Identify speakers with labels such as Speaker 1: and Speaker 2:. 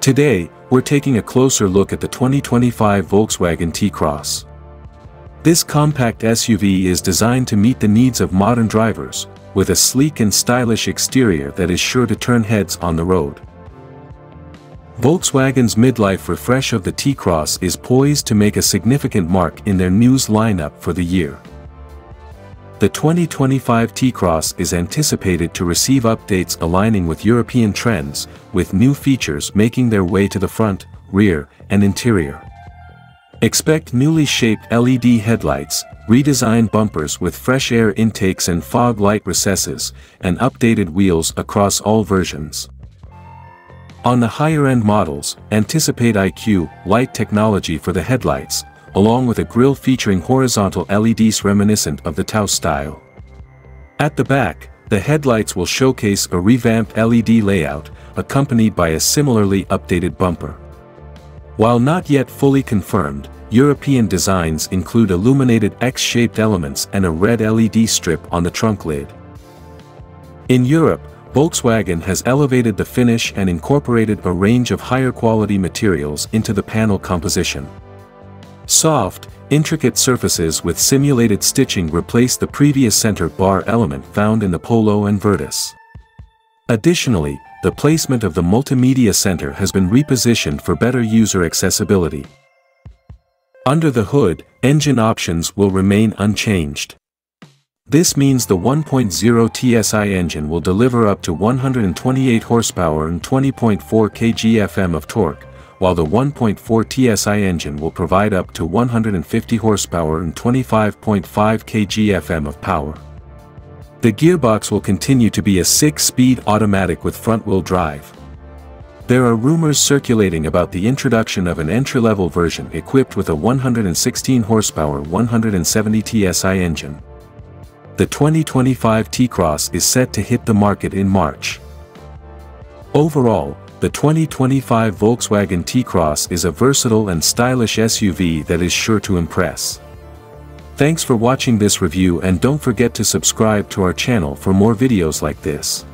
Speaker 1: Today, we're taking a closer look at the 2025 Volkswagen T-Cross. This compact SUV is designed to meet the needs of modern drivers, with a sleek and stylish exterior that is sure to turn heads on the road. Volkswagen's midlife refresh of the T-Cross is poised to make a significant mark in their news lineup for the year. The 2025 T-Cross is anticipated to receive updates aligning with European trends, with new features making their way to the front, rear, and interior. Expect newly shaped LED headlights, redesigned bumpers with fresh air intakes and fog light recesses, and updated wheels across all versions. On the higher-end models, anticipate IQ light technology for the headlights, along with a grille featuring horizontal LEDs reminiscent of the Taos style. At the back, the headlights will showcase a revamped LED layout, accompanied by a similarly updated bumper. While not yet fully confirmed, European designs include illuminated X-shaped elements and a red LED strip on the trunk lid. In Europe, Volkswagen has elevated the finish and incorporated a range of higher quality materials into the panel composition. Soft, intricate surfaces with simulated stitching replace the previous center bar element found in the Polo and Virtus. Additionally, the placement of the multimedia center has been repositioned for better user accessibility. Under the hood, engine options will remain unchanged. This means the 1.0 TSI engine will deliver up to 128 horsepower and 20.4 kgfm of torque, while the 1.4 TSI engine will provide up to 150 horsepower and 25.5 kgfm of power. The gearbox will continue to be a 6-speed automatic with front-wheel drive. There are rumors circulating about the introduction of an entry-level version equipped with a 116 horsepower 170 TSI engine. The 2025 T-Cross is set to hit the market in March. Overall, the 2025 Volkswagen T-Cross is a versatile and stylish SUV that is sure to impress. Thanks for watching this review and don't forget to subscribe to our channel for more videos like this.